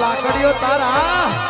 લાકડીઓ તારા.